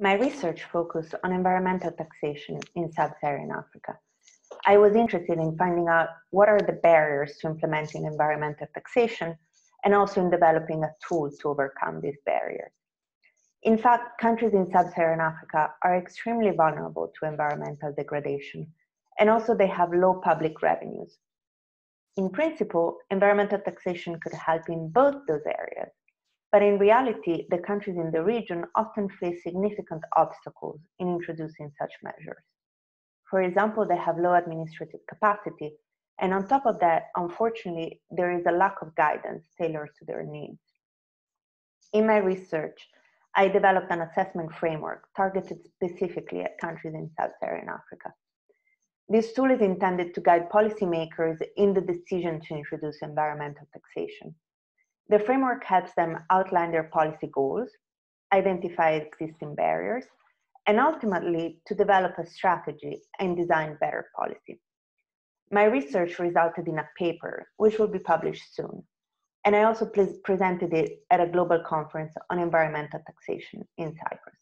My research focused on environmental taxation in sub-Saharan Africa. I was interested in finding out what are the barriers to implementing environmental taxation and also in developing a tool to overcome these barriers. In fact, countries in sub-Saharan Africa are extremely vulnerable to environmental degradation, and also they have low public revenues. In principle, environmental taxation could help in both those areas, but in reality, the countries in the region often face significant obstacles in introducing such measures. For example, they have low administrative capacity, and on top of that, unfortunately, there is a lack of guidance tailored to their needs. In my research, I developed an assessment framework targeted specifically at countries in sub-Saharan Africa. This tool is intended to guide policymakers in the decision to introduce environmental taxation. The framework helps them outline their policy goals, identify existing barriers, and ultimately to develop a strategy and design better policy. My research resulted in a paper, which will be published soon, and I also presented it at a global conference on environmental taxation in Cyprus.